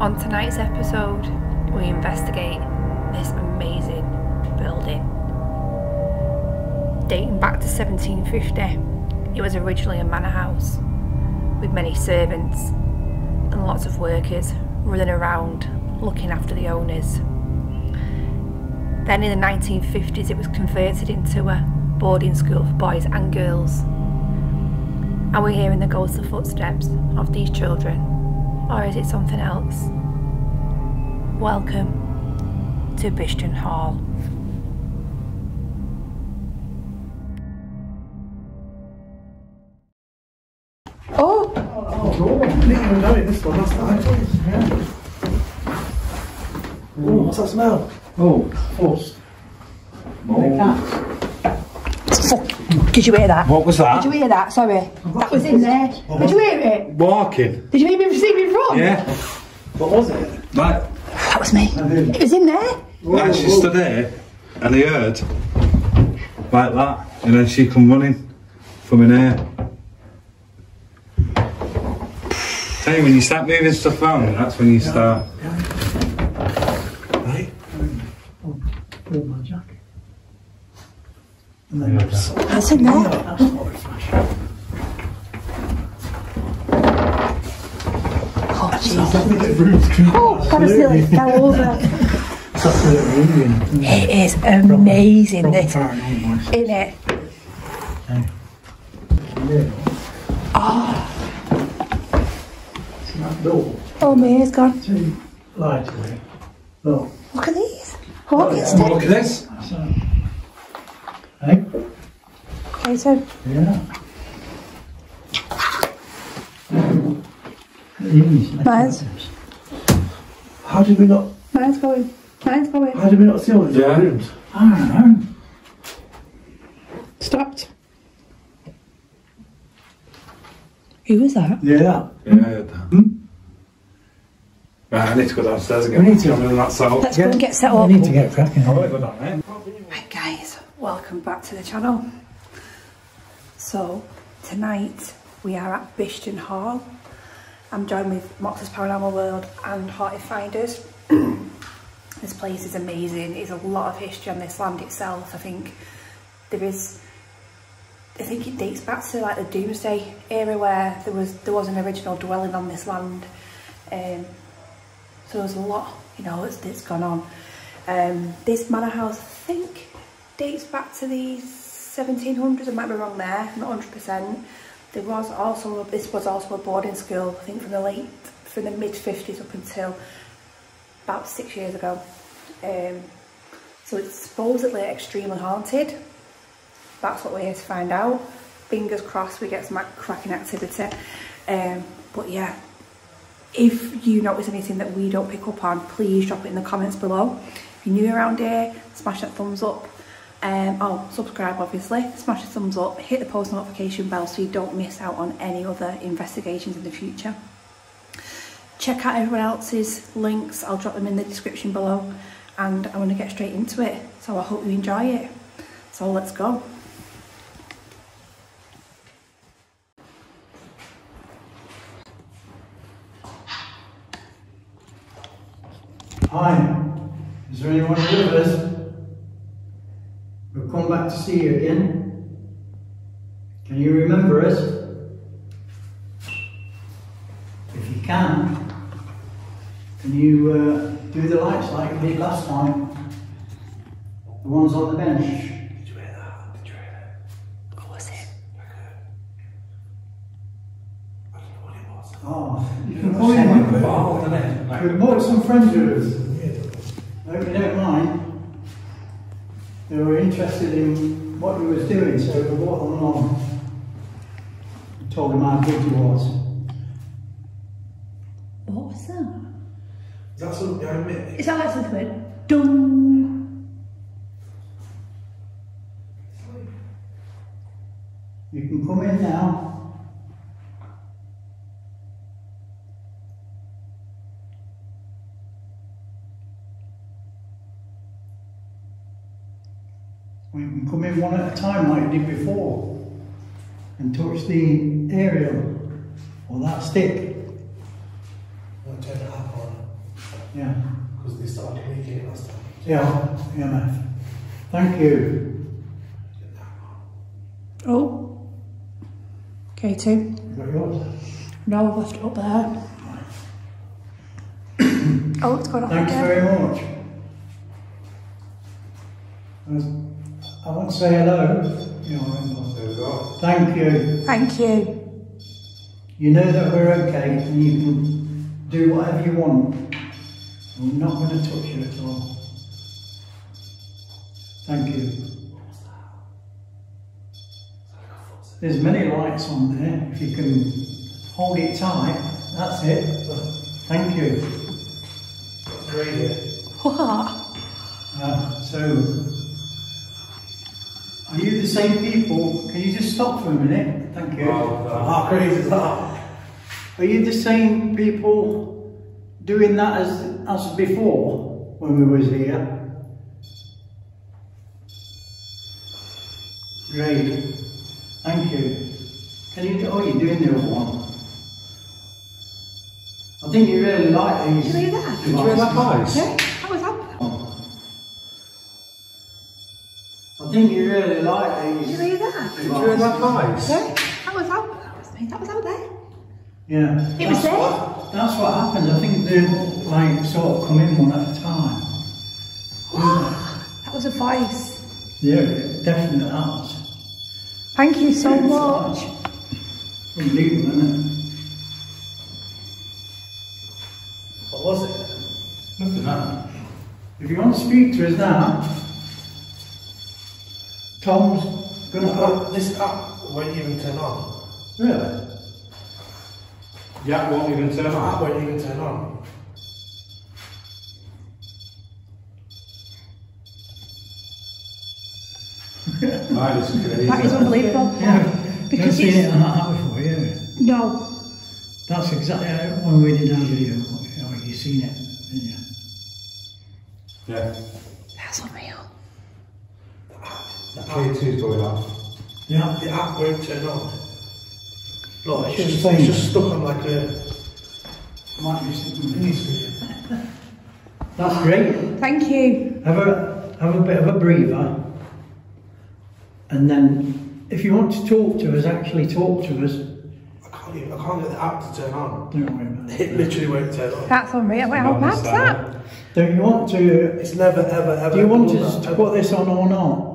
On tonight's episode, we investigate this amazing building. Dating back to 1750, it was originally a manor house with many servants and lots of workers running around looking after the owners. Then in the 1950s, it was converted into a boarding school for boys and girls. And we're hearing the ghostly footsteps of these children, or is it something else? Welcome to Bishton Hall. Oh, Oh, I didn't even know it, this one, that's nice. Yeah. Oh, what's that smell? Oh, first. Did you hear that? What was that? Did you hear that? Sorry, that was in there. Did you hear it? Walking. Did you hear me see me run? Yeah. What was it? Like, That was me. It was in there. like she stood there and he heard like that and then she come running from in here. Tell you when you start moving stuff around, that's when you start. Right? Oh, oh, Pull my jacket. And then that's That's in there. That's not refreshing. Oh, That's Jesus. a bit rude. Oh, that was nearly fell over. It's a. It is amazing, Proper this, isn't it? That door? Oh, me, it's gone. Too light away. Look. At these. Stick. Look at this. That's a... Hey? Okay, so Yeah. These, Mine's- How did we not, mine's going. Mine's going. how did we not see all these Yeah. rooms? I don't know. Stopped. Who was that? Yeah, that. Yeah, I heard that. Right, I need to go downstairs again. We need to- I'm in that cell. Let's go and get set up. We need to get cracking. I want to go down there. Welcome back to the channel. So tonight we are at Bishton Hall. I'm joined with Mox's Paranormal World and Haunted Finders. this place is amazing. There's a lot of history on this land itself. I think there is I think it dates back to like the Domesday era where there was there was an original dwelling on this land. Um, so there's a lot, you know, that's, that's gone on. Um, this manor house, I think, dates back to the 1700s. I might be wrong there, not 100%. There was also this was also a boarding school. I think from the late, from the mid 50s up until about six years ago. Um, so it's supposedly extremely haunted. That's what we're here to find out. Fingers crossed we get some cracking activity. Um, but yeah, if you notice anything that we don't pick up on, please drop it in the comments below. If you're new around here, smash that thumbs up. Um, oh, subscribe obviously, smash the thumbs up, hit the post notification bell so you don't miss out on any other investigations in the future. Check out everyone else's links, I'll drop them in the description below and I'm going to get straight into it. So I hope you enjoy it. So let's go. Hi, is there anyone with us? We've come back to see you again. Can you remember us? If you can, can you uh, do the lights like you did last time? The ones on the bench. Did you hear that? Did you hear it? What was it? I don't know what it was. Oh, you can call in. Oh, didn't it? We've brought some friends with us. I hope you don't mind. They were interested in what he was doing, so we brought them along. Told him how good he was. What was that? that? Is that something behind me? Is that like something went dung? You can come in now. We can come in one at a time like you did before and touch the area or that stick. I'll turn the app on. Yeah. Because they started communicating last time. Yeah, EMF. Thank you. Oh. K2. You got yours? No, I've left it up there. oh, it's gone off Thanks again. very much. I was- I want to say hello. You know, There we go. Thank you. Thank you. You know that we're okay and you can do whatever you want. I'm not going to touch you at all. Thank you. There's many lights on there. If you can hold it tight, that's it. Thank you. That's radio. What? Uh, so, are you the same people? Can you just stop for a minute? Thank you. Uh, How crazy is that? Are you the same people doing that as as before when we was here? Great. Thank you. Can you? Oh, you're doing the other one. I think you really like these. Did you hear that? Did you hear that voice? Yeah, that was up. I think you really like Did you these. hear that? Did you hear that voice? Yeah, that was out. That was me. That was out there. Yeah. It was there. What, that's what happens. I think they like sort of come in one at a time. That was a voice. Yeah, definitely that was. Thank you so much. Unbelievable, isn't it? What was it? Nothing. If you want to speak to us now, Tom's going to Uh, put. this up won't even turn on. Really? Yeah, won't even turn The app on. won't even turn on. That is crazy. That is unbelievable. Yeah. Because You've seen it on that app before, yeah. No. That's exactly how- when we did our video. You know, you seen it, didn't you? Yeah. That's unreal. The K2's going off. Yeah. The app won't turn on. Look, it's Just just, it's just stuck on like a Might be something. mini screen. That's great. Thank you. Have a have a bit of a breather, and then if you want to talk to us, actually talk to us. I can't even, I can't get the app to turn on. Don't worry about it. It literally won't turn on. That's unreal. Wait, how bad's that? Don't you want to? It's never, ever, ever. Do you want us to put this on or not?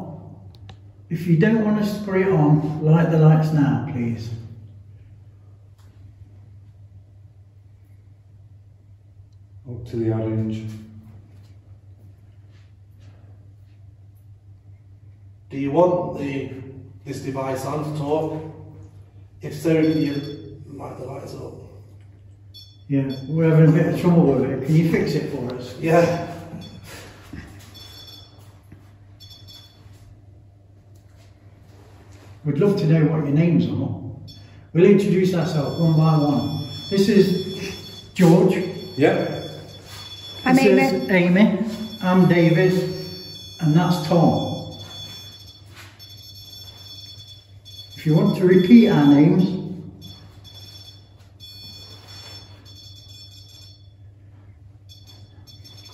If you don't want us to put it on, light the lights now, please. Up to the orange. Do you want the this device on to talk? If so, can you light the lights up? Yeah, we're having a bit of trouble with it. Can you fix it for us? Yeah. We'd love to know what your names are. We'll introduce ourselves one by one. This is George. Yeah. I'm this Amy. is Amy. I'm David. And that's Tom. If you want to repeat our names,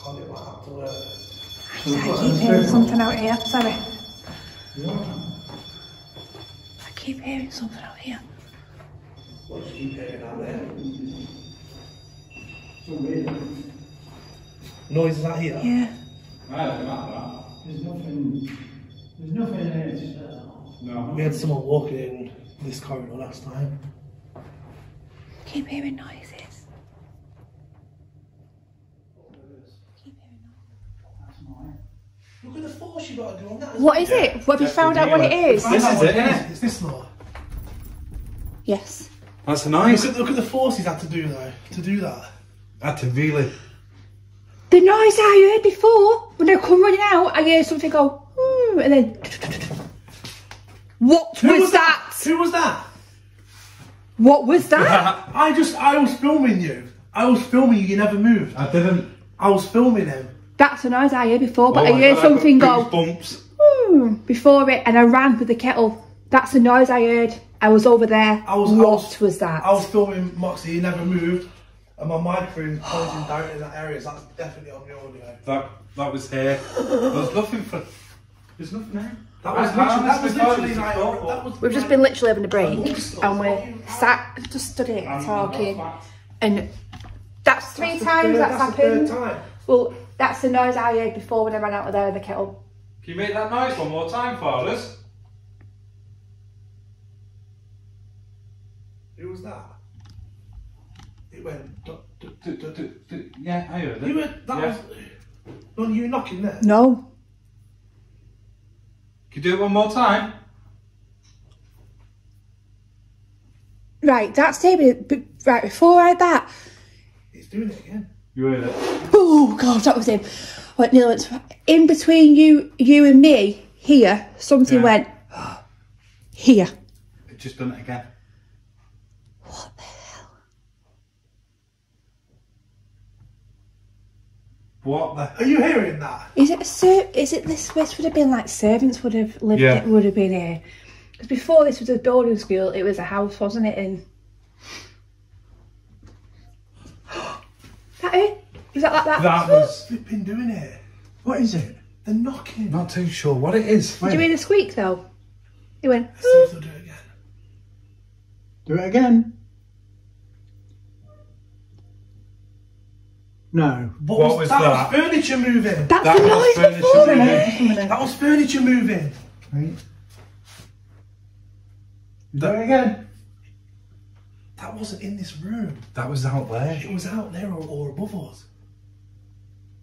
Can't get my app to work. I keep hearing something out here. Sorry. I keep hearing something out here. What do you keep hearing out there? Noises out here? Yeah. There's nothing. There's nothing in here to set that off. No. We had someone walking in this corridor last time. Keep hearing noises. Keep hearing That's mine. Look at the force you got to do on that. What is it? What have you found out what it is? This is it, yeah. It's this floor. Yes. That's nice. Look at, look at the force he's had to do though, to do that. Had to really. The noise I heard before, when I come running out, I heard something go, "Hmm," and then. What Who was that? Who was that? What was that? I just, I was filming you. I was filming you, you never moved. I didn't. I was filming him. That's the noise I heard before, but Oh I my heard God, something got go goosebumps. "Hmm," before it, and I ran with the kettle. That's the noise I heard. I was over there. I was, what I was, was that? I was filming Moxie, he never moved. And my microphone is pointing down in that area, so that's definitely on the audio. That that was here. There's nothing for. There's nothing there. That was I- literally, that was honestly literally like, that was We've just been literally having a break Amongst and we're sat, just stood here I'm- talking. And that's three That's the times third- that's, that's the third happened. time. Well, that's the noise I heard before when I ran out of there in the kettle. Can you make that noise one more time for us? Who was that? It went. duh, duh, Yeah, I heard it. You were, that Yeah. was. No, you were knocking there. No. Can you do it one more time? Right, that's David. But right before I had that, It's doing it again. You heard it. oh god, that was him. What Neil went in between you, you and me here. Something Yeah. went here. It just done it again. What the hell? What the? Are you hearing that? Is it a ser- Is it this? This would have been like servants would have lived. Yeah. It would have been here. Because before this was a boarding school, it was a house, wasn't it? And that it? Was that like that? That was. Flipping doing it. What is it? They're knocking. Not too sure what it is. Did you hear the squeak though? It went. Let's see if they'll do it again. Do it again. No. What, What was, was that? that? was furniture moving. That's That the was noise furniture before. moving. it. That was furniture moving. Right. Do it again. That wasn't in this room. That was out there. It was out there or, or above us.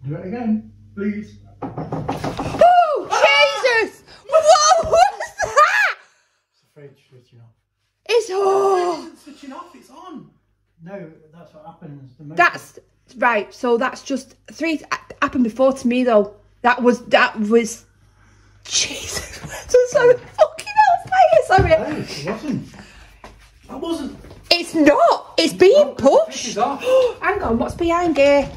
Do it again, please. Oh Jesus! What was that? It's the fridge switching off. It's oh. It's switching off. It's on. No, that's what happens. The That's right. So that's just three happened before to me though. That was that was Jesus. so sorry, fucking hellfire. Sorry, No, it wasn't. That wasn't. It's not. It's being pushed. Hang on, what's behind here?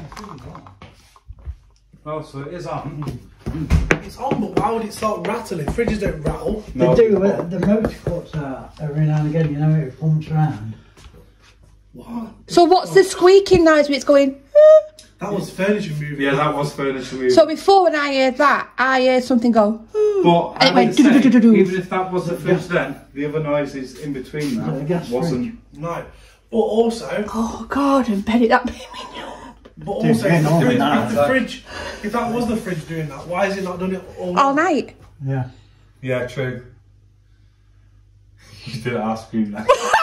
Oh, so it is on. It's on, but why would it start rattling? Fridges don't rattle. No. They do, but the motor cuts out every now and again, you know, it pumps around. What? So what's the squeaking noise when it's going? "Ah"? That was furniture moving. Yeah, that was furniture moving. So before when I heard that, I heard something go. "Ah." But And it went even if that was the fridge then, the other noises in between Is it a that gas wasn't. No. But also, Oh God, and Benny, that made me know. but Dude, also, if, no, the, no, if the no. fridge, if that was the fridge doing that, why has it not done it all? All night. Yeah. Yeah, true. You did ask me that.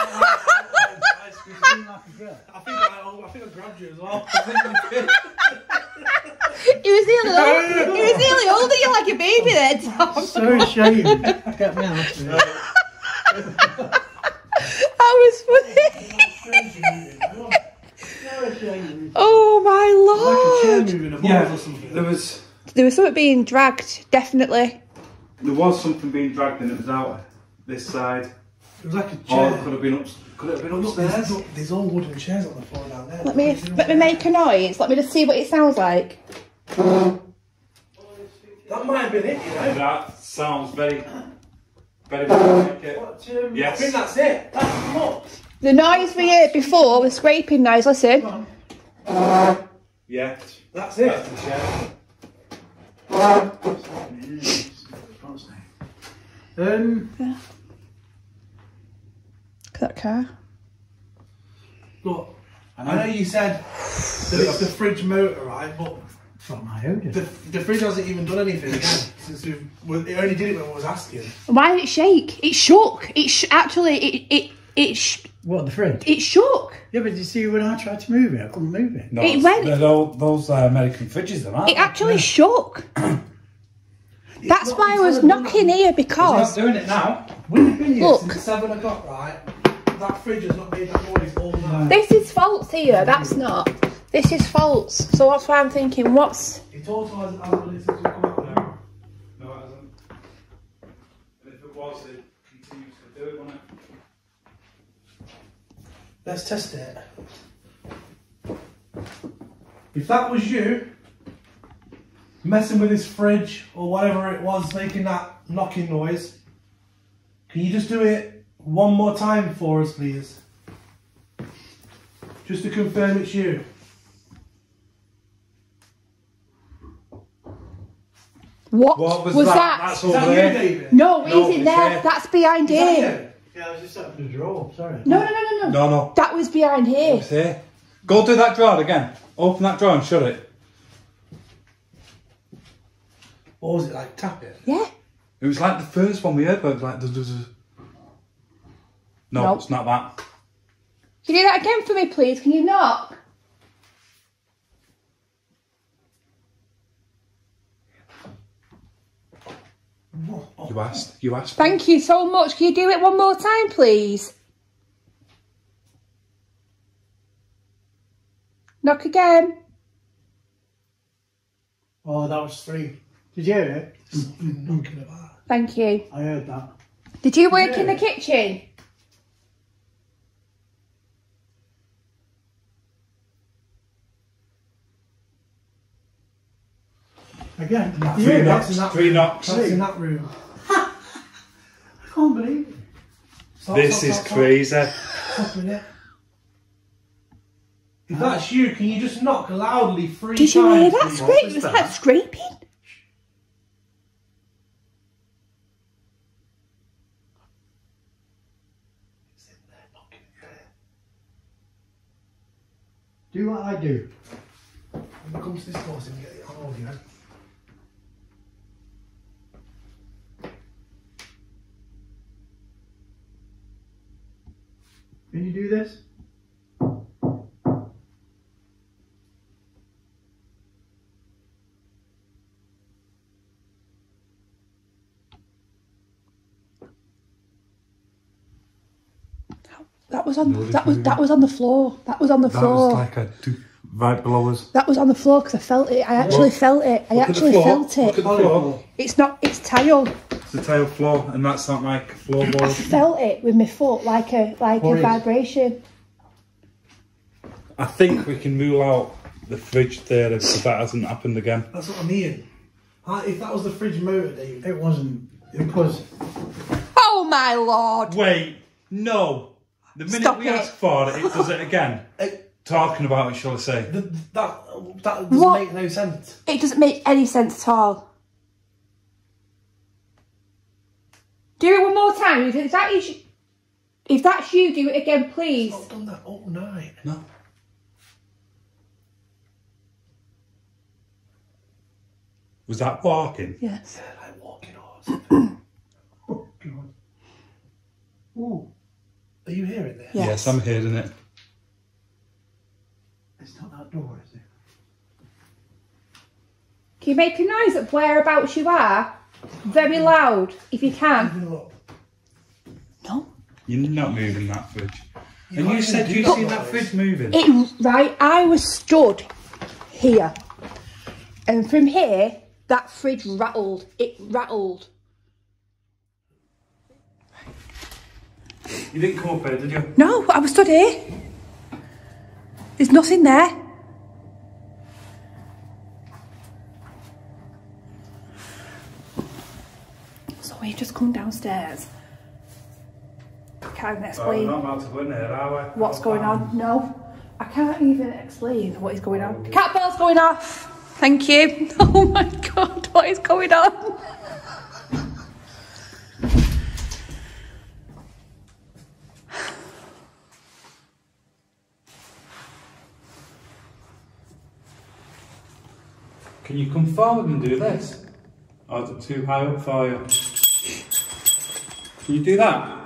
I think I, oh, I think I grabbed you as well. He was nearly, he was nearly holding you like a baby then, Tom. So ashamed. Get me out of. That was funny. Oh my lord. moving yeah, us or something. there was There was something being dragged, definitely. there was something being dragged and it was out this side. It was like a Or it chair. could have been up. Could it have been Look, there's, upstairs? there's all wooden chairs on the floor down there. Let me let me make a noise. Let me just see what it sounds like. That might have been it, you know. That sounds very, very much like it. What, um, Yes. I think that's it. That's look. The noise we heard before, the scraping noise, listen. Yeah, That's it. that's the chair. Um, Look at that car. Look, I know you said that it's the fridge motor, right? But from my odor. the, the fridge hasn't even done anything again since we well, it only did it when I was asking. Why did it shake? It shook. It sh- actually it it it sh- What, the fridge? it shook. Yeah, but you see, when I tried to move it, I couldn't move it. No, It went- they're those, those uh, American fridges, them, aren't It they? actually shook. That's why I was knocking that. here It's because not doing it now. We've been here Look. since seven o'clock, right? That fridge has not made that noise all night. this is false here. That's not. This is false. So that's why I'm thinking. What's It also hasn't has ability to come out now. No, it hasn't. And if it was, it continues to do it, won't it? Let's test it. If that was you messing with this fridge or whatever it was making that knocking noise, can you just do it one more time for us, please? Just to confirm it's you. What, What was, was that? that? That's Is over that you, there. David? No, No, he's in there. there. That's behind Is here. you? Yeah, I was just up the drawer, sorry. No, no, no, no, no. No, no. That was behind here. It's here. Go do that drawer again. Open that drawer and shut it. Or was it like tap it? Yeah. It was like the first one we heard, but it was like. No, Nope. it's not that. Can you do that again for me, please? Can you knock? You asked. You asked. Thank you so much. Can you do it one more time, please? Knock again. Oh, that was three. Did you hear it? Something knocking about. Thank you. I heard that. Did you work in the kitchen? Again, did you Three knocks. in that Three knocks. That's in that room. I can't believe it. Stop, This stop, is stop, stop. crazy. Stop a minute. If that's you, can you just knock loudly three Did you hear that please? scrape? was Was that? that scraping? It's in there, knocking there. Do what I do. When it comes to this course and get it oh, on audio. Can you do this? That was on. No, that was didn't that was on the floor. That was on the That floor. was like a two, right below us. that was on the floor because I felt it. I actually Look. felt it. I Look actually floor. felt Look it. at the floor. It's not. It's tile. It's the tile floor, and that's not like I floorboard. I felt it with my foot, like a like a What is- vibration. I think we can rule out the fridge there if that hasn't happened again. That's what I mean. Ah, If that was the fridge motor, David. It wasn't. It was. Oh my lord! Wait, no. The minute Stop we it. ask for it, it does it again. Eh, Talking about it, shall I say? the, that that doesn't What? make no sense. It doesn't make any sense at all. Do it one more time. If that is, if that's you, do it again, please. I've done that all night. No. Was that walking? Yes. Yeah, like walking or something. Oh, God. Ooh, Are you hearing this? Yes. Yes, I'm hearing it. it's not that door, is it? Can you make a noise at whereabouts you are? Very loud, if you can. No. You're not moving that fridge. You and you said even you do seen that that fridge moving. It right. I was stood here, and from here, that fridge rattled. It rattled. You didn't come up here, did you? No, I was stood here. There's nothing there. We've just come downstairs. I Can't even Oh, we're explain not about to go in there, are we? what's going on. No, I can't even explain what is going on. The cat bell's going off. Thank you. Oh my god, what is going on? Can you come forward and do this? Or is it too high up for you? Can you do that?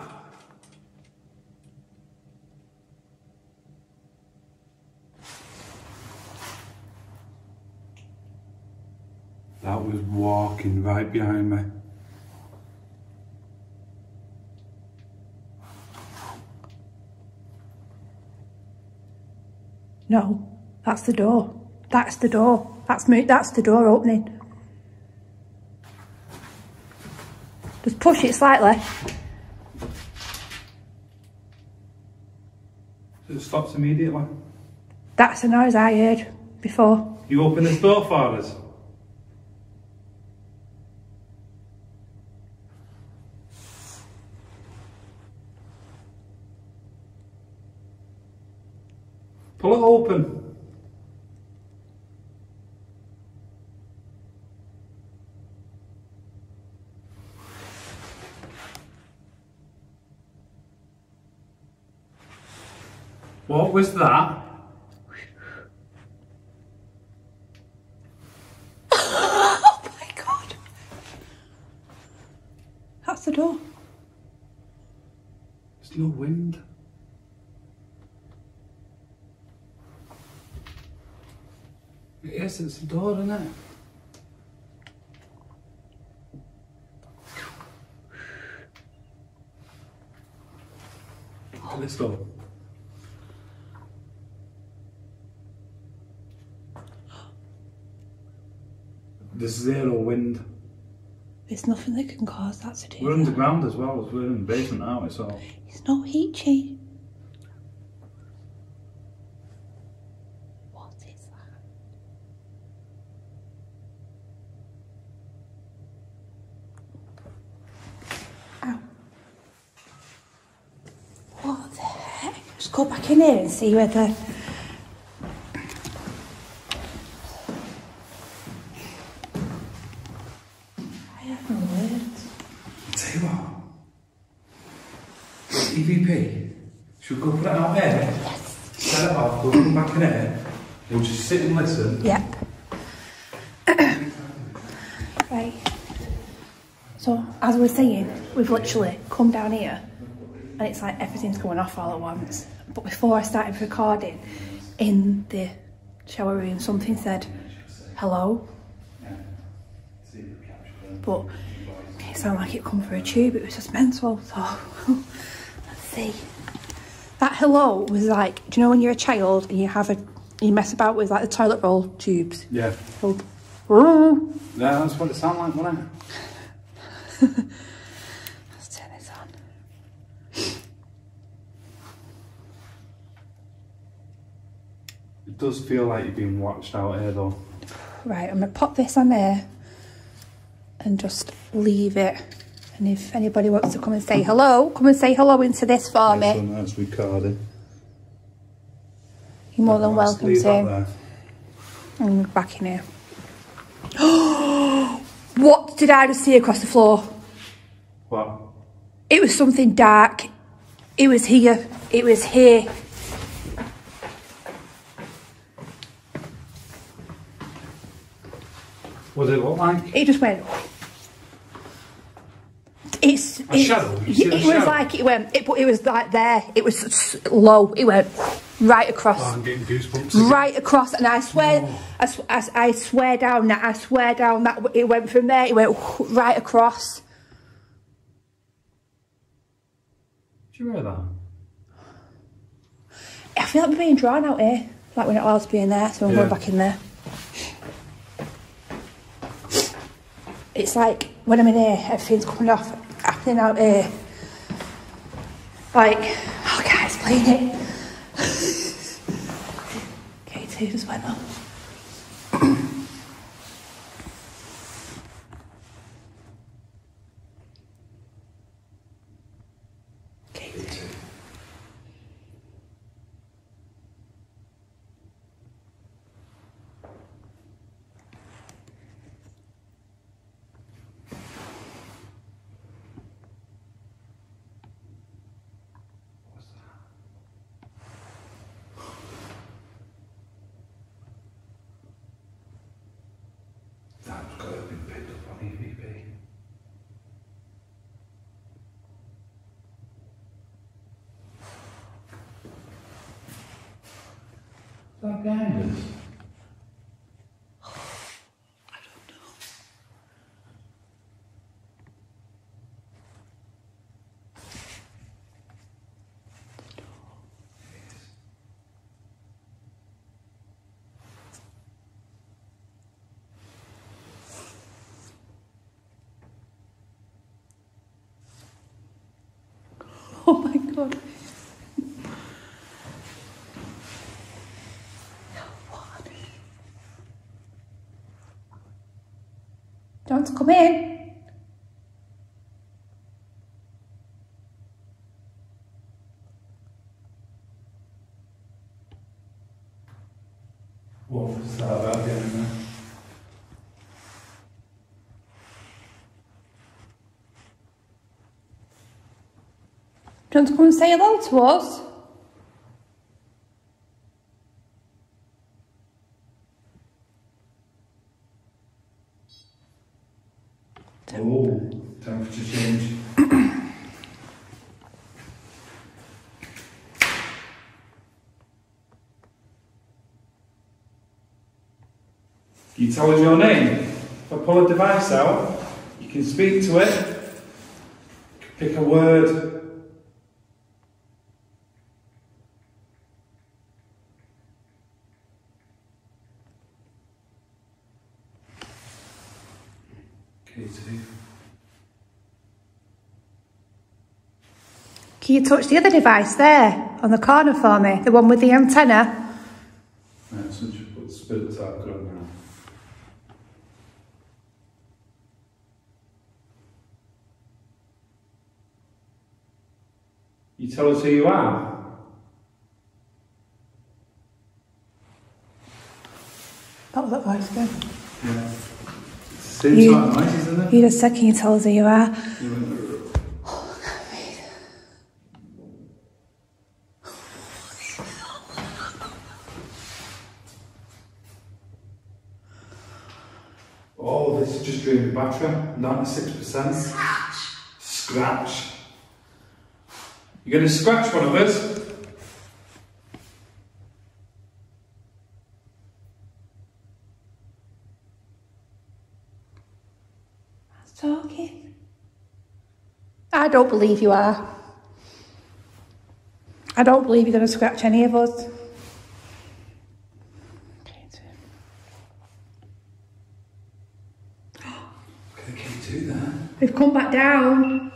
That was walking right behind me. No, that's the door. That's the door. That's me. That's the door opening. Just push it slightly. It stops immediately. That's the noise I heard before. You open this door for us. Pull it open. What was that? Oh my god. That's the door. There's no wind. Yes, it's the door, isn't it? Let's go. There's zero wind. There's nothing that can cause that to do. We're that. underground as well as we're in the basement, aren't we? So It's not heat change. What is that? Ow. What the heck? Just go back in here and see whether. I have no words. Tell you what. EVP. Should we go put it out there? Yes. Set it off, we'll come back in here. We'll just sit and listen. Yep. right. So, as we're saying, we've literally come down here and it's like everything's going off all at once. But before I started recording, in the shower room, something said, hello. But it sounded like it come through a tube, it was just mental. So, see. That hello was like, do you know when you're a child and you have a, you mess about with like the toilet roll tubes? Yeah. Oh. "Ooh." Yeah, that's what it sounded like, wasn't it? Let's turn this on. It does feel like you're being watched out here though. Right, I'm gonna pop this on there and just leave it. And if anybody wants to come and say hello, come and say hello into this for Nice me. one, that's recording. You're more than Let's welcome to. there. I'm back in here. what did I just see across the floor? What? It was something dark. It was here. It was here. What did it look like? It just went. It's, it's shadow? It was like it went. It, but it was like there. It was low. It went right across. Oh, I'm getting goosebumps. again. right across, and I swear, oh. I, sw- I, I swear down that I swear down that it went from there. It went right across. Do you hear that? I feel like we're being drawn out here, like we're not allowed to be in there, so I'm Yeah. going back in there. It's like when I'm in here, everything's coming off, happening out here. Like, can't explain it. K2 just went off. My god. What? Do you come in? that about getting there. Do you want to come and say hello to us? Oh, temperature change. you tell us your name. If I pull a device out, you can speak to it, pick a word. Katie. Can you touch the other device there on the corner for me? The one with the antenna? Right, so you put the spirit out good now. You tell us who you are. That was that voice again. Yeah. Same You- sort of noise, isn't it? You just said, can you tell us who you are went, Oh, this is just drained the battery. 96%. Scratch. Scratch. You're going to scratch one of us? That's talking. I don't believe you are. I don't believe you're going to scratch any of us. Look at the K2 there. We've come back down. Are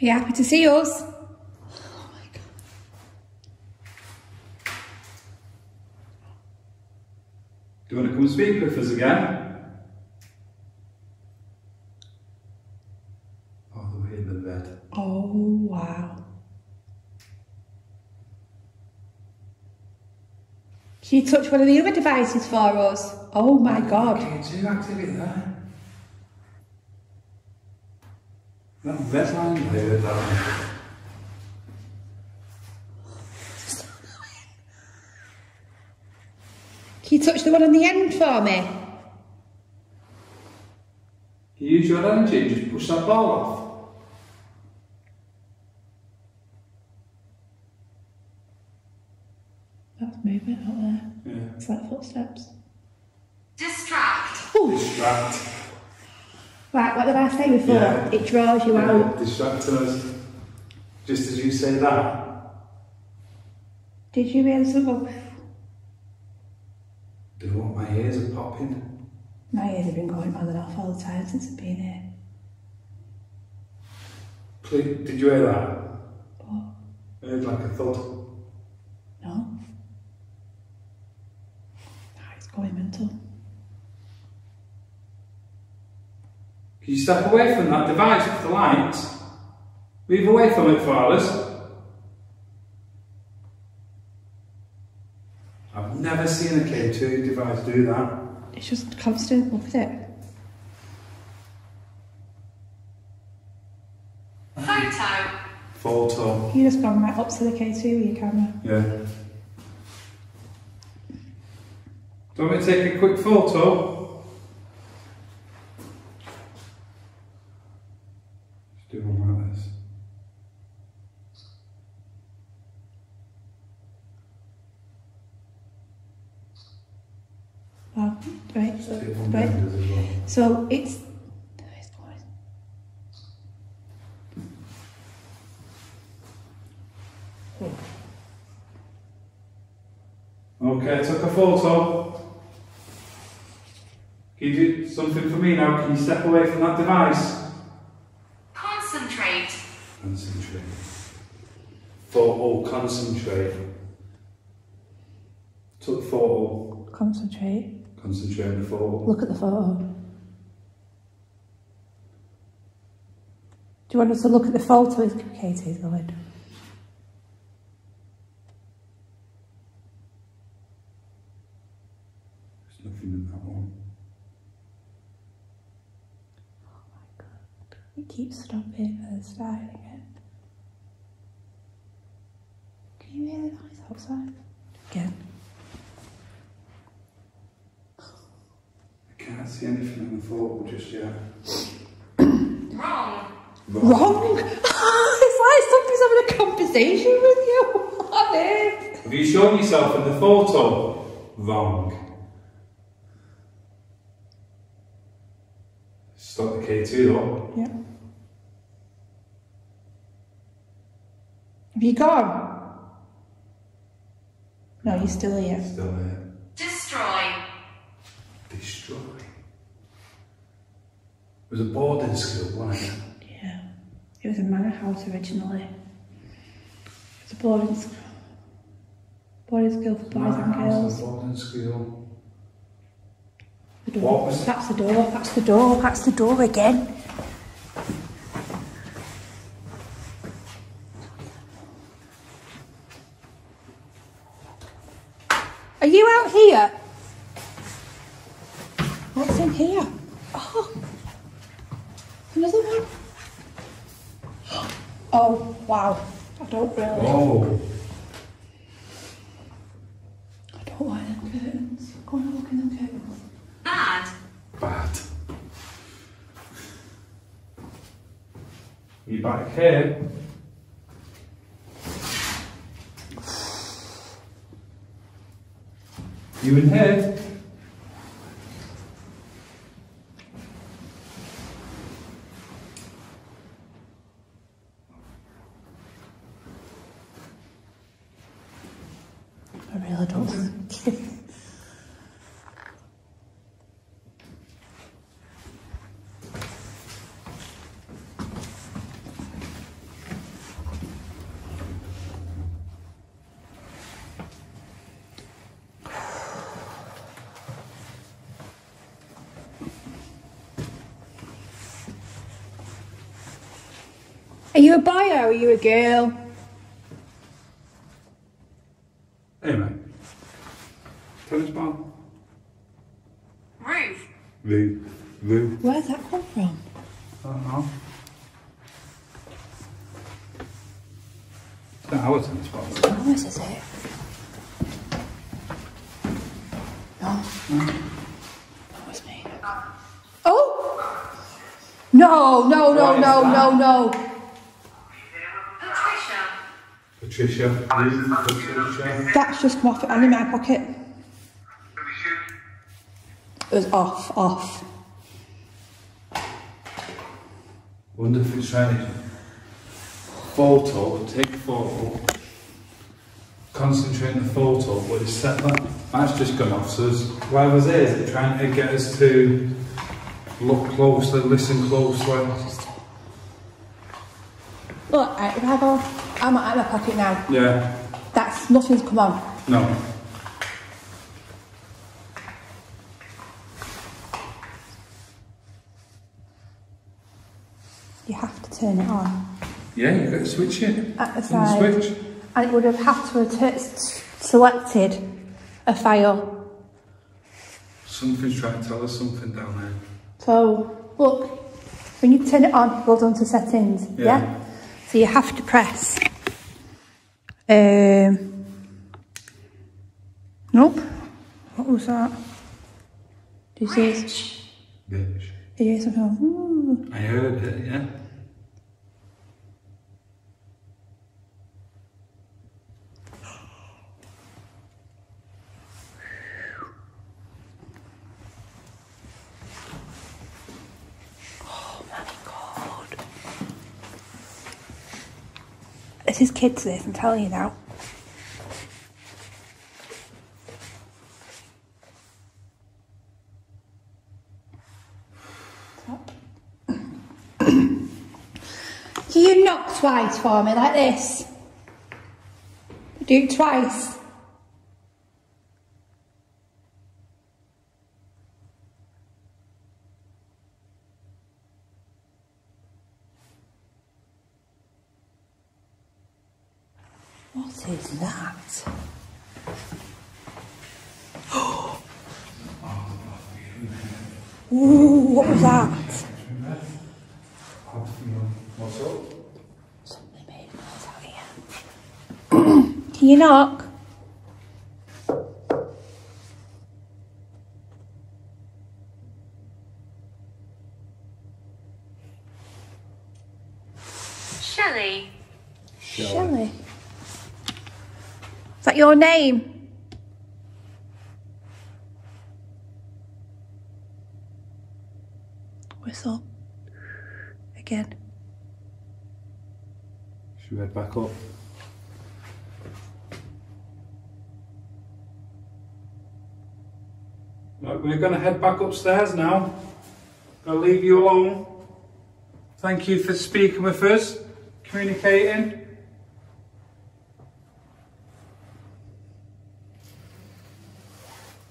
you happy to see us? Do you want to come speak with us again? Oh, the way in the bed. Oh, wow. Can you touch one of the other devices for us? Oh my god. K2 activity there. That red line there. Can you touch the one on the end for me? You use your energy and just push that ball off. That's movement out there. Yeah. It's like footsteps. Distract. Distract. Right, what did I say before? Yeah. It draws you out. Distracting us. Just as you say that. Did you hear something? Do what my ears are popping? My ears have been going on and off all the time since I've been here. Please, did you hear that? What? I heard like a thud. No? Ah, it's going mental. Can you step away from that device with the light? Move away from it for us. I've never seen a K2 device do that. It's just constant. Look at it. Photo. Photo. You just gone right up to the K2 with your camera. Yeah. Do you want me to take a quick photo? Just do one like this. Wow. Right. So, Do one right. behind us as well. So it's. it's Okay, I took a photo. Can you do something for me now? Can you step away from that device? Concentrate. Concentrate. Photo, concentrate. Took photo. Concentrate. Concentrate on the photo. Look at the photo. Do you want us to look at the photo as K2's going? nothing in that one. Oh, it keeps stopping and starting again. Can you hear the noise outside? Again. I can't see anything in the photo just yet. Wrong. Wrong? it's like somebody's having a conversation with you. What on? Have you shown yourself in the photo? Wrong. Stop the K2 though. Yeah. Have you gone? No, you're still here. Still there. Destroy. Destroy. It was a boarding school, wasn't it? It was a manor house originally. It's a boarding school. Boarding school for boys and girls. boarding school. The door. What was- That's the door. That's the door. That's the door again. Are you out here? What's in here? Oh, another one. Oh wow! I don't really. Oh. I don't like them curtains. Go and look in them curtains. Bad. Bad. You back here? You in here? I really don't it. Are you a boy or are you a girl? Hey mate. Tennis ball. Roof. Roo. Roo. Where's that come from? I don't know. It's not our tennis ball. is it? Promise, is it? No. That was me. Oh! No, no, no, What is no, that? no, no. Patricia. Patricia. Roo. Patricia. That's just and in my pocket. It was off, off. Wonder if it's photo, take photo, concentrate on the photo, but it's set that. That's just gone off. So why was it? Trying to get us to look closely, listen closely? Look, right, if I go, I'm out of my pocket now. Yeah. That's, nothing's come on. No. You have to turn it on. Yeah, you've got to switch it. At the side. switch. And it would have had to have selected a file. Something's trying to tell us something down there. So, look, when you turn it on, goes on to settings, yeah? Yeah. So you have to press. Um, nope. What was that? Do you see? Bitch. You hear something? Ooh. I heard it, yeah. Kids, this, I'm telling you now. Can you knock twice for me like this? Do it twice. What is that? Ooh, what was that? What's up? Somebody made a noise out here. Can you knock? Shelley. Shelley. Is that your name? Whistle. Again. Should we head back up? Right, we're going to head back upstairs now. I'll leave you alone. Thank you for speaking with us, communicating.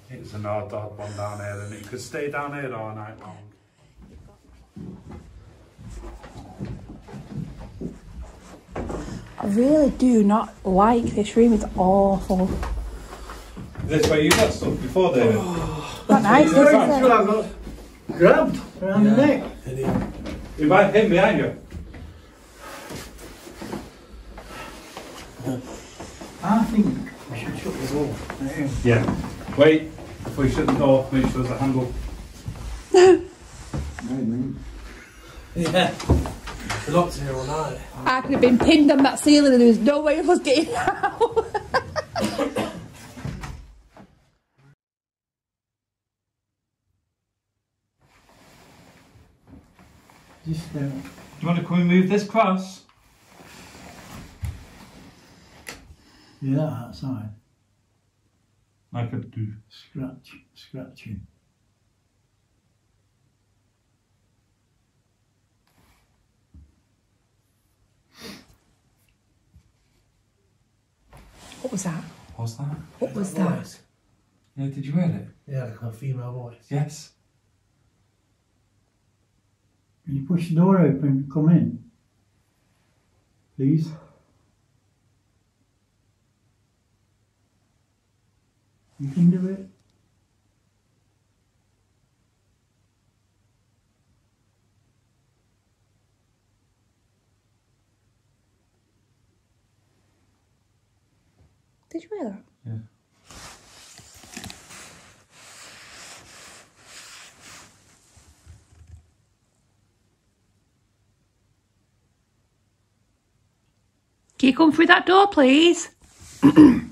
It's an odd, odd one down here, and it could stay down here all night long. I really do not like this room. It's awful. This way you got stuff before, David. Not nice, is Very it? I got grabbed around the neck. You might hit behind you. I think we should shut the door. Yeah. Yeah. Wait, before you shut the door, make sure there's a handle. Yeah. We're locked here all night. I could have been pinned on that ceiling and there was no way of us getting out. Just uh, Do you want to come and move this cross? yeah, that outside. I could do. Scratch, scratching. What was that? What's that? What was that? Yeah, did you hear it? Yeah, like a female voice. Yes. Can you push the door open come in? Please? You can do it. Did you hear that? Yeah. Can you come through that door, please?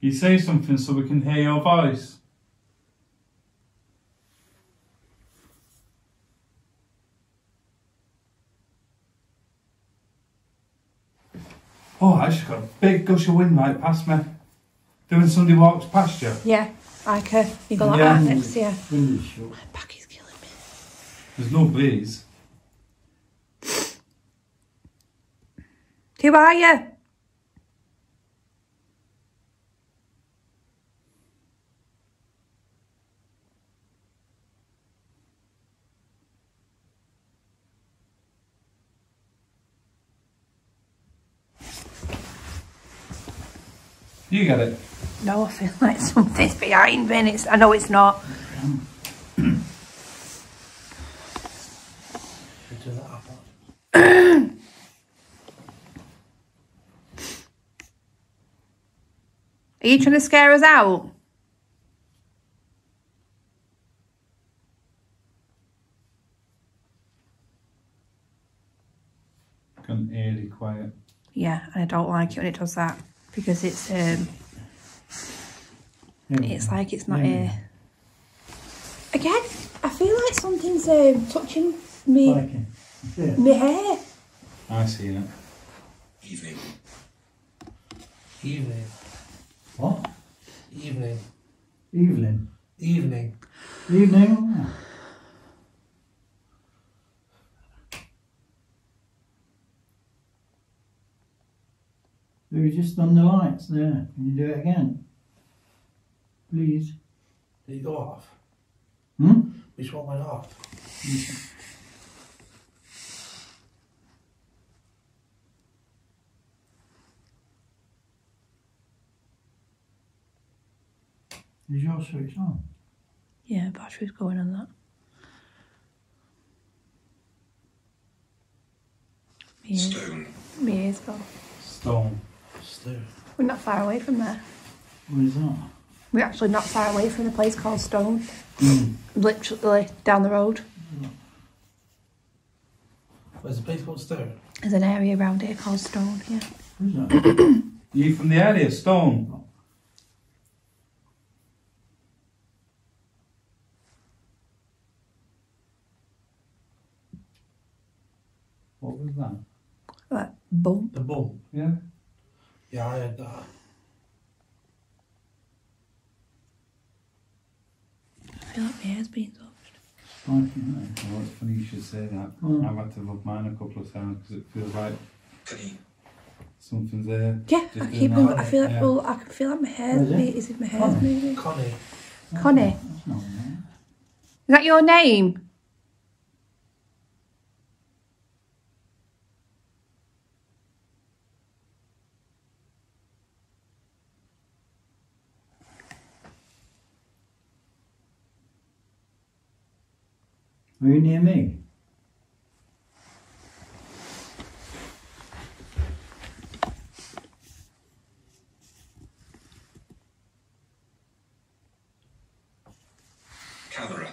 You say something so we can hear your voice. Oh, I just got a big gush of wind right past me. Doing somebody walks past you. Yeah, like a, you got like Yeah. that next to you. Windows shut. My back is killing me. There's no breeze. Who are you? You get it. No, I feel like something's behind me and it's, I know it's not. Should we turn that up? Are you trying to scare us out? Gone eerily quiet. Yeah, and I don't like it when it does that because it's um Yeah. it's like it's not Yeah. here. Again, I feel like something's um, touching me Like. Yeah. me hair. I see it. Evening. Evening. What? Evening. Evelyn. Evening. Evening. we just on the lights there. Can you do it again? Please. Did you go off? Hmm? Which one went off? Is your switch on? Yeah, battery's going on that. Me Stone. Me as well. Stone. Stone. We're not far away from there. Where's that? We're actually not far away from the place called Stone. Hmm. Literally down the road. Where's the place called Stone? There's an area around here called Stone, yeah. That? You from the area, Stone? What was that? Like, boom. The bump. Yeah. Yeah, I heard that. I feel like my hair's being touched. Striking there. Well, it's funny you should say that. Mm. I've had to rub mine a couple of times because it feels like something's there. Yeah, I keep that, moving. I feel like, yeah. well, I can feel like my hair's Is it? moving. Is it my hair's Oh. moving? Connie. Connie. That's not there. Is that your name? Are you near me? Camera.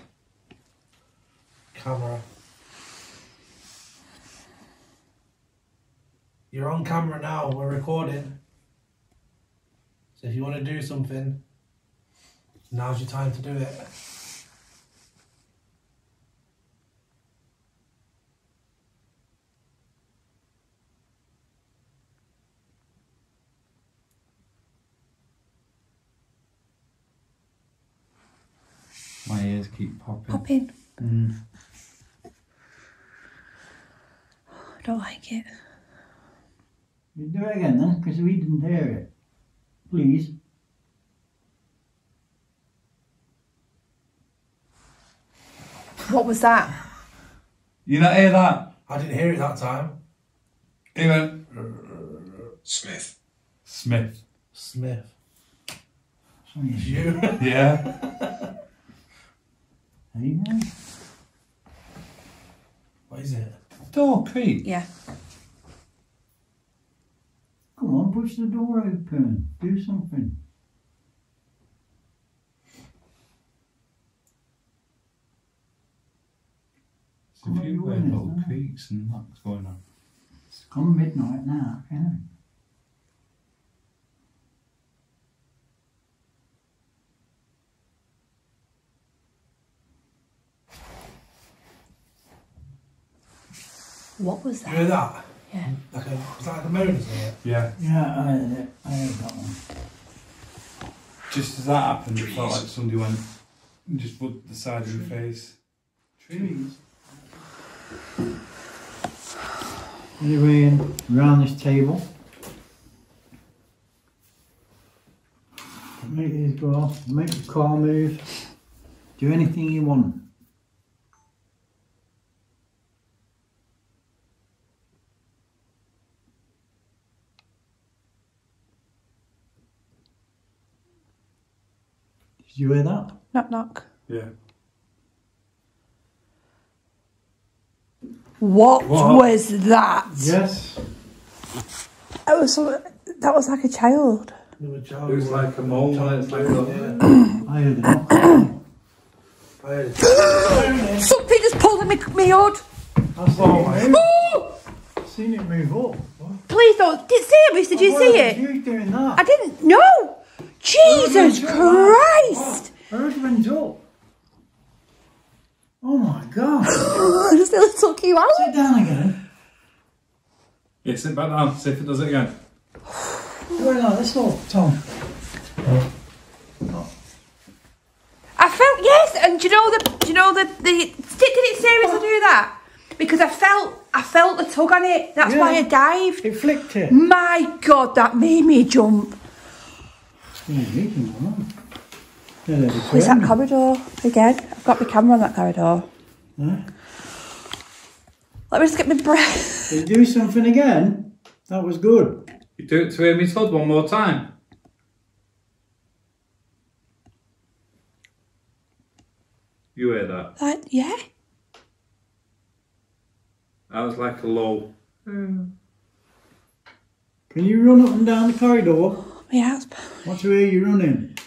Camera. You're on camera now. We're recording. So if you want to do something, now's your time to do it. My ears keep popping. Pop in. Mm. I don't like it. You do it again then, because we didn't hear it. Please. What was that? You not hear that? I didn't hear it that time. He went Smith. Smith. Smith. Sorry, It's you. Yeah. Hey, man. what is it? Door creak. Yeah. Come on, push the door open. Do something. It's a few weird little creaks and that's going on. It's come midnight now, can it? What was You that? heard that? Yeah. Like a, was that like a moan, isn't it? Yeah. Yeah, I heard it. I heard that one. Just as that happened, it felt like somebody went and just put the side of your face. Trees. Anyway, and around this table. Make these go off, make the car move, do anything you want. You hear that? Knock knock. Yeah. What, What? was that? Yes. That was so, that was like a child. It was, child It was like a mole, and it's like that. Yeah. I heard it. I heard it. Something just pulled at me, me hood. I seen Oh my- Oh! Seen it move up. Please don't. Did serious? Did you Why see was it? You doing that? I didn't. No. Jesus Oh, Christ! I heard it went up. Oh my god. I just nearly took you out. Sit down again. Yeah, sit back down, see if it does it again. Do it like this, look, Tom. I felt yes, and do you know the do you know the the did, did it seriously do that? Because I felt I felt the tug on it. That's Yeah. why I dived. It flicked it. My God, that made me jump. Yeah, you can go on. Yeah, there's a Is that corridor again? I've got my camera on that corridor. Huh? Let me just get my breath. Did you do something again? That was good. You do it to Amy's hood one more time. You hear that? Like, yeah. That was like a low. Hmm. Can you run up and down the corridor? My house. Want to hear you running?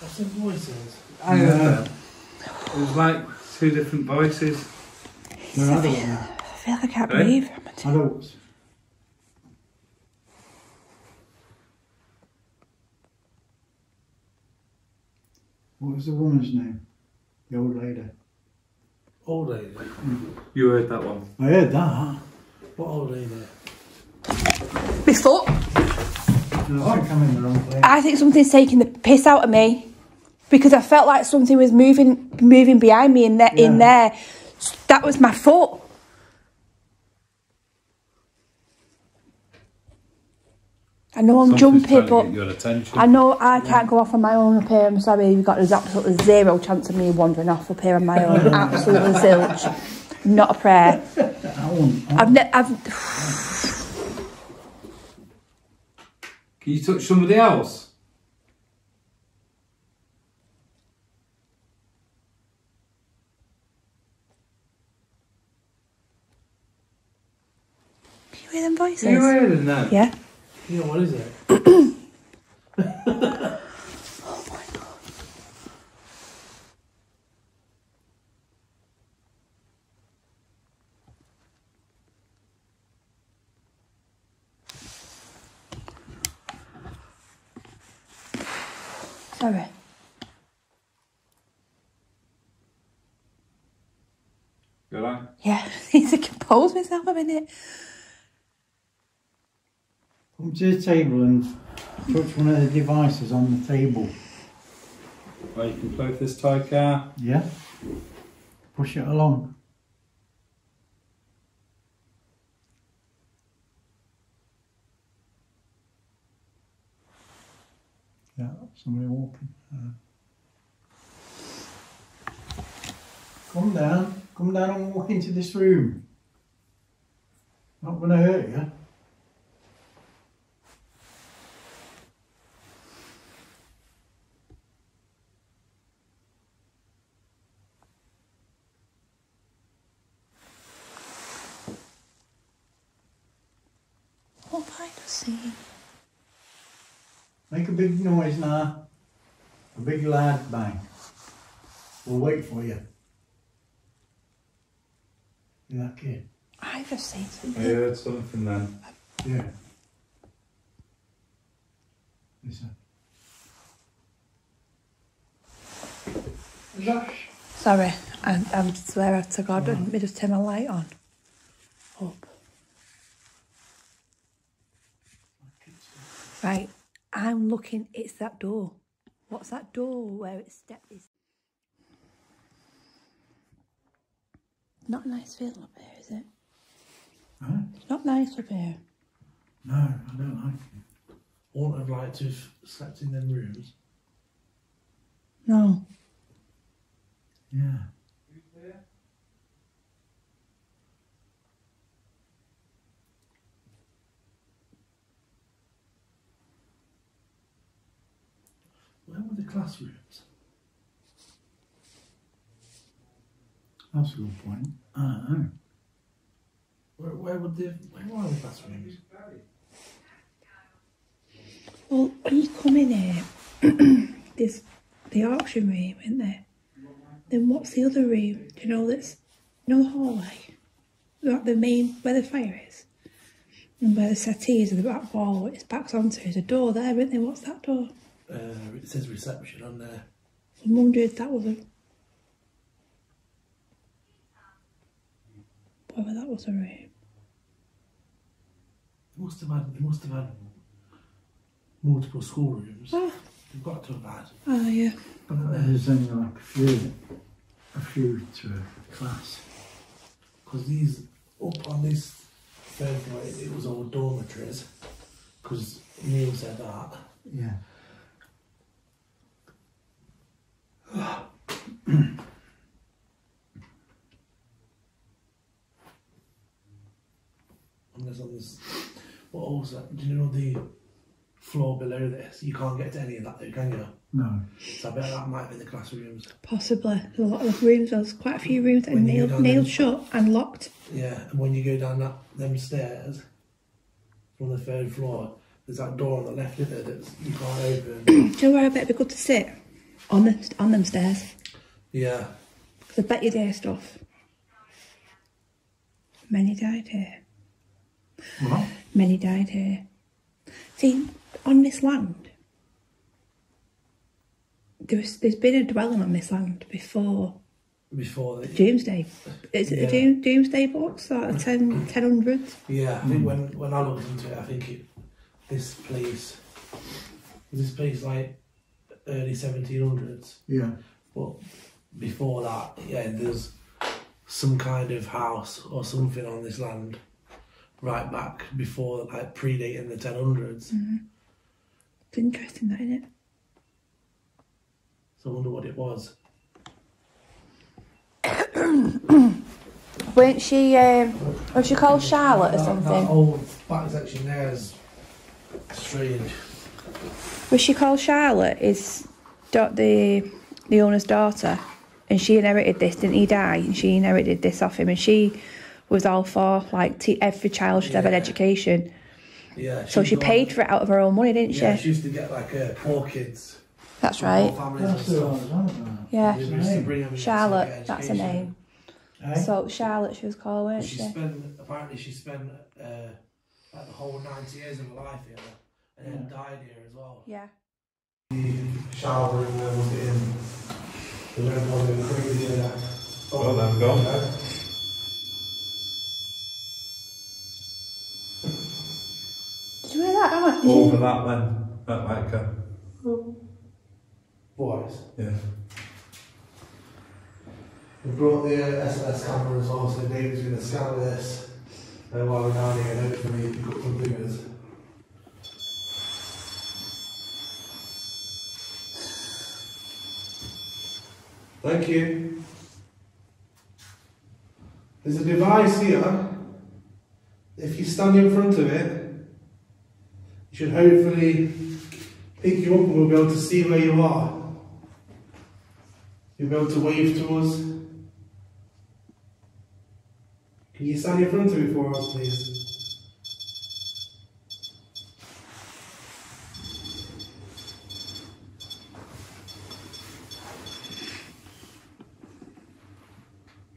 What's the voices? I heard them. It was like two different voices. They're adult now. I feel like I can't Eh? breathe. Adults. What was the woman's name? The old lady. Old lady. Mm. You heard that one. I heard that. What old lady? My foot. No, I think I'm in the wrong place. I think something's taking the piss out of me because I felt like something was moving, moving behind me in there. In there, that was my foot. I know I'm Something's jumpy, but your attention. I know I can't go off on my own up here. I'm sorry, you've got there's absolutely zero chance of me wandering off up here on my own. absolutely zilch. Not a prayer. I won't. I've, ne- I've Can you touch somebody else? Can you hear them voices? Are you hearing them? Yeah. You know what is it? Oh my god. Sorry. Good eye. Yeah. I need to compose myself a minute. Come to the table and touch one of the devices on the table. Well, you can play with this toy car. Yeah? Push it along. Yeah, somebody walking. Uh, come down. Come down and walk into this room. Not going to hurt you. What have I just seen? Make a big noise now. A big loud bang. We'll wait for you. You that kid? I just seen I heard something then. Yeah. Listen. Is that Sorry, I, I swear to God, let me just turn my light on. Up. Right, I'm looking, it's that door. What's that door where it's step is? Not a nice feeling up here, is it? Huh? It's not nice up here. No, I don't like it. Wouldn't have liked to have slept in them rooms. No. Yeah. Classrooms? That's a good point. I don't know. Where, where would the where are the classrooms? Well, when you come in here, there's the auction room, isn't there? Then what's the other room? Do you know that's, you know the hallway? Like the main, where the fire is? And where the settee is at the back wall, what its backs onto, there's a door there, isn't there? What's that door? Uh, it says reception on there. I wondered if that was a... Whether that was a room. They must have had they must have had multiple schoolrooms. Ah, They've got to have had. ah yeah. But There's only like a few, a few to a class. because these up on this third floor, it, it was all dormitories. Because Neil said that. Yeah. and there's. What was that? Do you know the floor below this? You can't get to any of that, though, can you? No. So I bet that might be the classrooms. Possibly. There's a lot of rooms. There's quite a few rooms that are nailed, nailed them- shut and locked. Yeah, and when you go down that them stairs from the third floor, there's that door on the left, of it that you can't open. Do you know where I bet it'd be good to sit? On the on them stairs. yeah, 'Cause I bet you'd hear stuff. Many died here. What? Many died here. See, on this land, there was, there's been a dwelling on this land before before the, Domesday. Is it Yeah. the Doom, Domesday books? Like the 10, mm. 1000s? yeah. I think mm. when when I looked into it, I think it, this place this place like early seventeen hundreds. Yeah. But before that, yeah, there's some kind of house or something on this land right back before, like predating the 1000s. It's interesting, that, isn't it? So I wonder what it was. Weren't she, um, was she called Charlotte or That- something? That old back section there is strange. Was she called Charlotte? Is da- the the owner's daughter, and she inherited this. Didn't he die? And she inherited this off him, and she was all for like t- every child should have an education. Yeah. So she paid on- for it out of her own money, didn't Yeah, she? she used to get like uh, poor kids. That's poor right. families and That's the stuff. was on about. Yeah, They used to bring to Charlotte. That's her name. Eh? So Charlotte, she was called, weren't She she? spent apparently she spent uh, like the whole ninety years of her life here, and then Yeah. died here as well. Yeah. The shower room there was in the red one in the crazy in there. Well, then go. Did you hear that? Emma? Did Over you? that then, that might go. Boys. Yeah. We brought the uh, SLS camera as well, so David's going to scan this uh, while we're down here and hopefully pick up some figures. Thank you. There's a device here. If you stand in front of it, it should hopefully pick you up and we'll be able to see where you are. You'll be able to wave to us. Can you stand in front of it for us, please?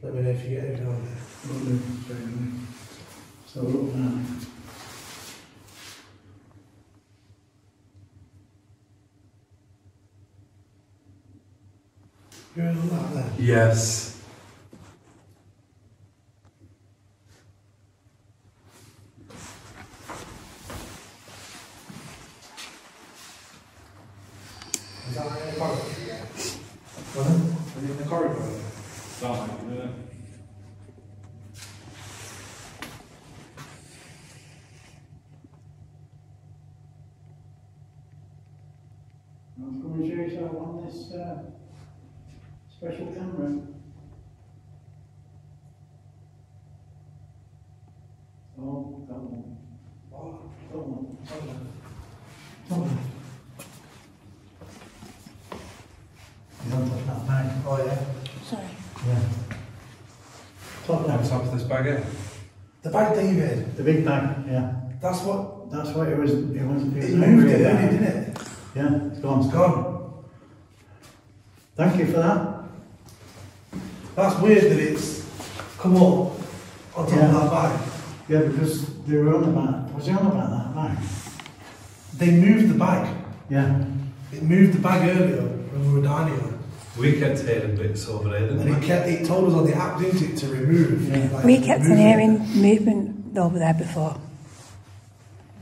Let me know if you get anything on there. Will do, straight away. So look now. You're on that there. Yes. Is that in the corridor? Pardon? Is it in the corridor? I'm going to show yourself on this uh, special camera. Oh, that one. Oh, That one. okay. That one. You don't touch that bag. Oh, yeah. Sorry. Yeah. Top What's down. up to this bag here? The bag David, The big bag, yeah. that's what. That's what it was. It was. It was It angry moved it, about. didn't it? Yeah, it's gone. It's gone. Thank you for that. That's weird that it's come up on top Yeah. of that bag. Yeah, because they were on about. Was it on about that bag? They moved the bag. Yeah. It moved the bag earlier when we were down here. We kept hearing bits over there, didn't And it we? kept it told us on the app, didn't it, to remove. Yeah. like, We kept on hearing movement over there before.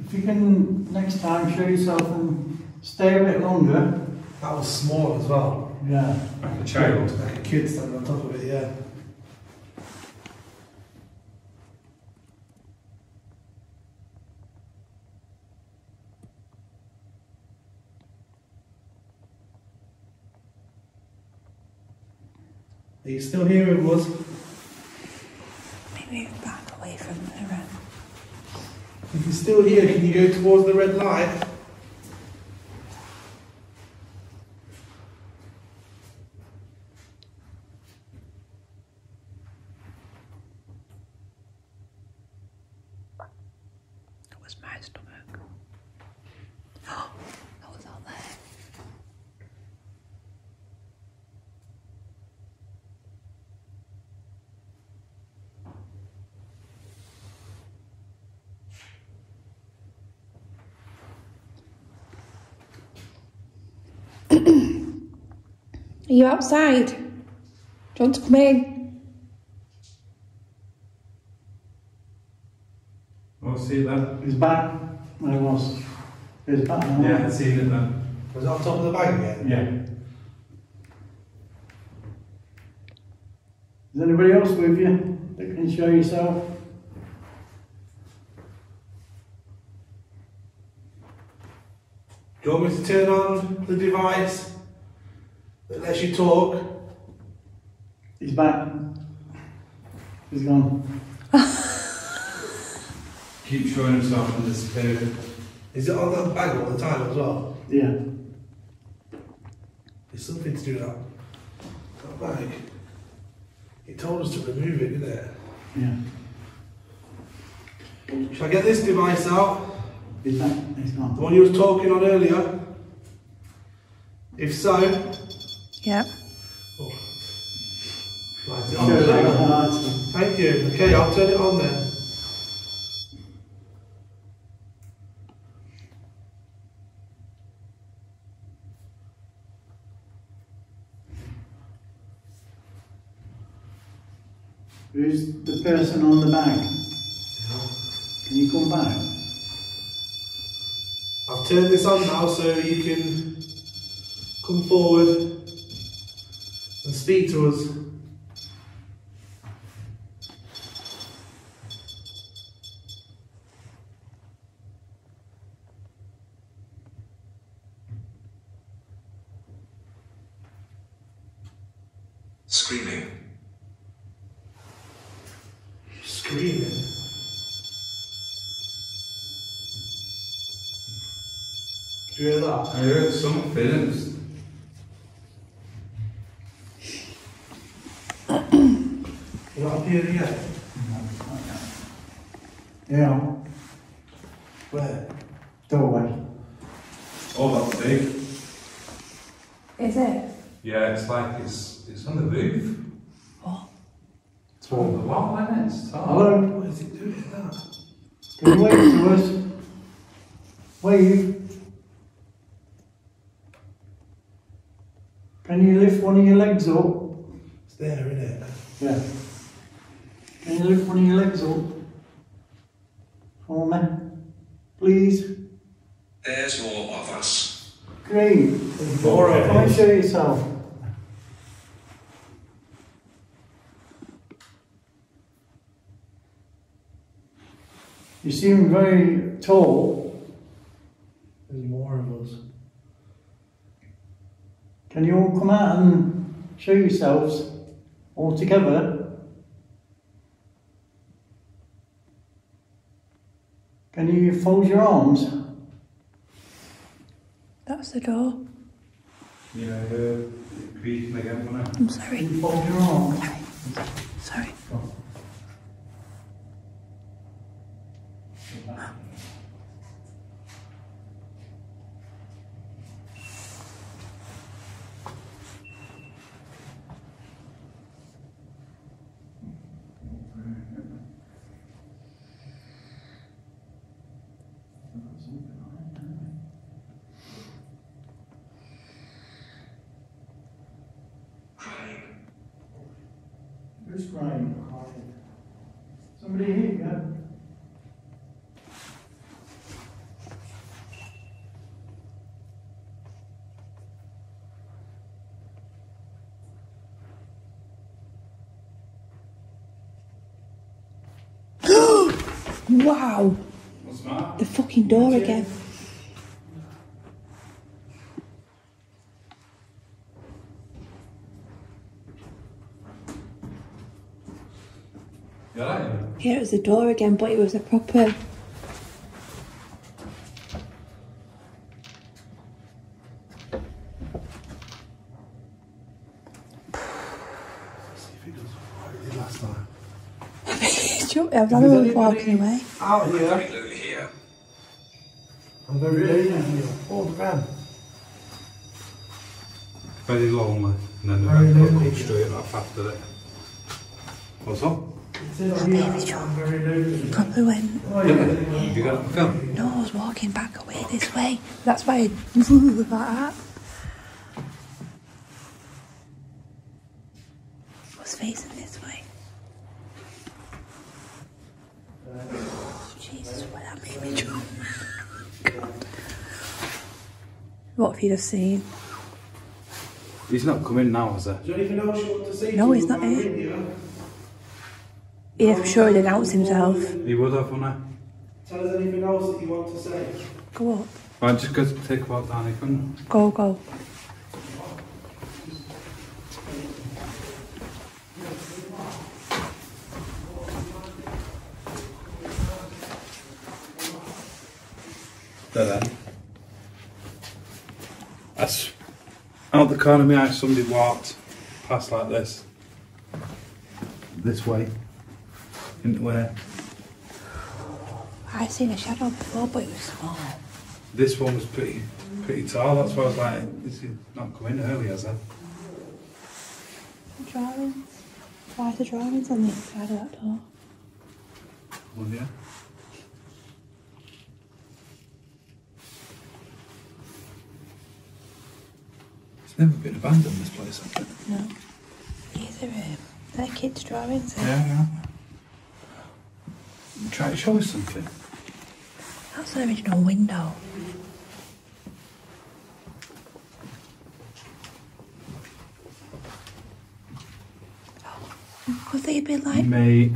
If you can next time show yourself and stay a bit longer. That was small as well. Yeah. Like a child. Like a kid standing on top of it, yeah. Are you still here with us? Maybe move back away from the room. If you're still here, can you go towards the red light? That was my stomach. Oh, that was all there. Are you outside? Do you want to come in? Oh, see it then? He's back where he was. He's back now. Yeah, I seen it then. Was it on top of the bag again? Yeah. Is anybody else with you that can show yourself? Do you want me to turn on the device that lets you talk? He's back. He's gone. Keep showing himself and disappearing. Is it on that bag all the time as well? Yeah. There's something to do with that, that bag. It told us to remove it, didn't it? Yeah. Shall I get this device out? He's back. He's The gone. one you was talking on earlier? If so, Yep. oh. Right, it Show on. that hard. Thank you. Okay, I'll turn it on then. Who's the person on the bag? Can you come back? I've turned this on now so you can come forward and speak to us. Screaming. Screaming. Do you hear that? I heard something. It was Will that appear again? Yeah. Where? Doorway. Oh, that's big. Is it? Yeah, it's like it's it's on the roof. What? It's on the wall, isn't it? It's tall. Hello? What is it doing that? Can you wave to us? Wave. Can you lift one of your legs up? It's there, isn't it? Yeah. Can you lift one of your legs up? For me? Please? There's more of us. Great. More of Come and show yourself. You seem very tall. There's more of us. Can you all come out and show yourselves all together? Can you fold your arms? That's the door. Yeah, I heard it creaking again, wasn't it? I'm sorry. you fold your arms? Sorry. Who's crying? Somebody here, yeah? Wow. What's the? The fucking door again. Here it was the door again, but it was a proper I was only walking away. Out here. I'm very lonely here, all the time. Very lonely, and then the very red straight off after that. What's up? It's in here. I'm very lonely. Probably went. Have you got film? No, I was walking back away this way. That's why I like that. I was facing this way. Jesus, what that made me jump. God. What have you just seen? He's not coming now, is he? Is there anything else you want to say? No, he's not here. We're in Yeah, I'm sure he'd announce himself. He would have, wouldn't Tell us anything else that you want to say. Go up. he? Right, just go take a walk down, he couldn't. Go, go. Dead end. That's out the corner of my eye. Somebody walked past like this, this way, into where I've seen a shadow before, but it was small. this one was pretty, pretty tall. That's why I was like, this is not coming early, has it? Drawings. Why are the drawings on the inside of that door? Well, yeah. It's never been abandoned. This place, has it? No. These are um, they're kids' drawings. Yeah, yeah. Try to show us something. That's the original window. Could they be like Mate.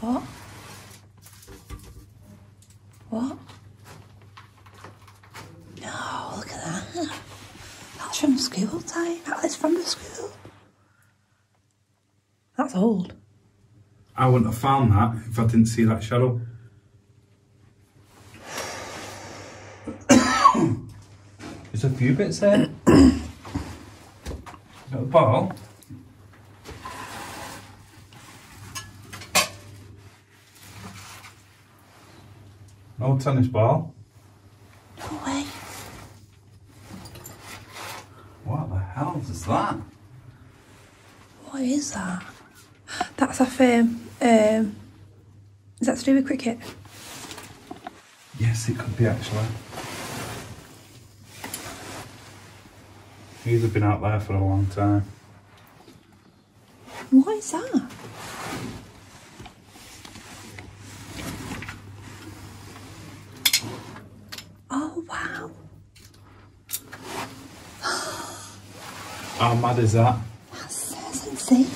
what? What? No, look at that. That's from school time. That's from the school. That's old. I wouldn't have found that if I didn't see that shadow. There's a few bits there. that a ball? No tennis ball. No way. What the hell is that? What is that? That's a um um is that to do with cricket? Yes, it could be actually. These have been out there for a long time. What is that? Oh wow. How mad is that? That's, that's insane.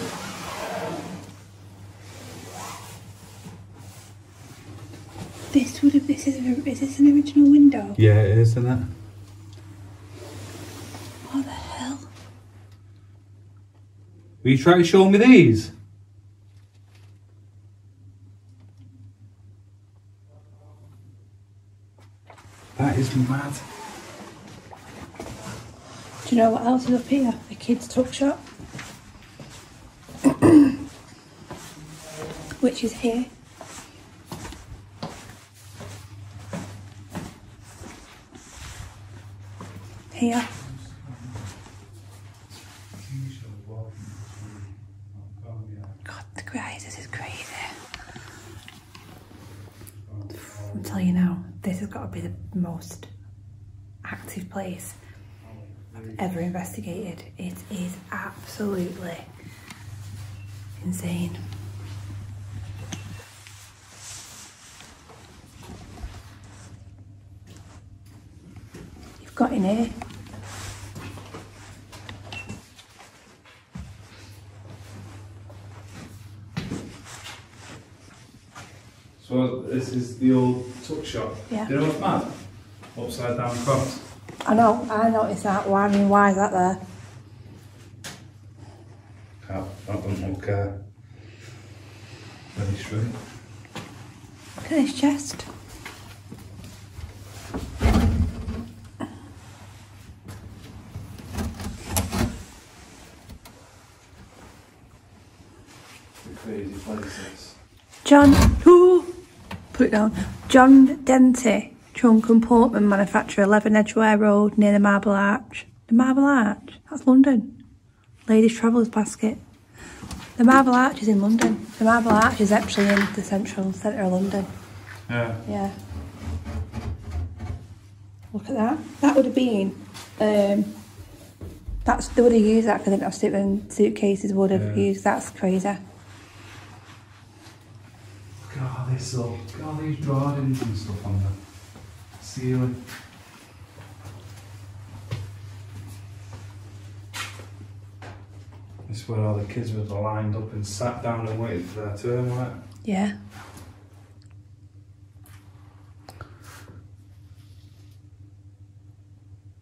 This would have this is, a, is this an original window? Yeah, it is, isn't it? What the hell? Will you try to show me these? That is mad. Do you know what else is up here? A kids' tuck shop. Which is here. Here. God, the guys, this is crazy. I'm telling you now, this has got to be the most active place I've ever investigated. It is absolutely insane. You've got in here. So this is the old tuck shop. Yeah. Do you know what's mad? Upside down cross. I know, I noticed that. Why, I mean, why is that there? That, that doesn't look uh, very straight. Look at this chest. John, it down. John Denty, Trunk and Portman manufacturer, 11 Edgware Road near the Marble Arch. The Marble Arch? That's London. Ladies Travellers Basket. The Marble Arch is in London. The Marble Arch is actually in the central centre of London. Yeah. Yeah. Look at that. That would have been. Um, that's they would have used that because I have Stephen suitcases. Would have Yeah. used. That's crazy. Look at all this up. Look at these drawings and stuff on the ceiling. This is where all the kids were lined up and sat down and waited for their turn, right? Yeah.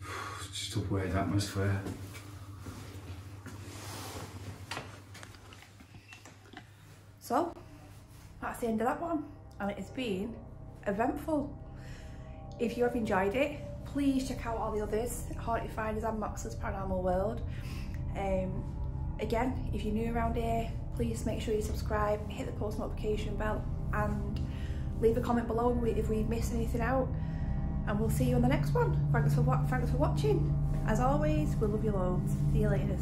It's just a weird atmosphere. So that's the end of that one, and it has been eventful. If you have enjoyed it, please check out all the others, Haunted Finders and Moxley's Paranormal World. Um, again, if you're new around here, please make sure you subscribe, hit the post notification bell, and leave a comment below if we've missed anything out. And we'll see you on the next one. Thanks for thanks for watching. As always, we love you loads. See you later.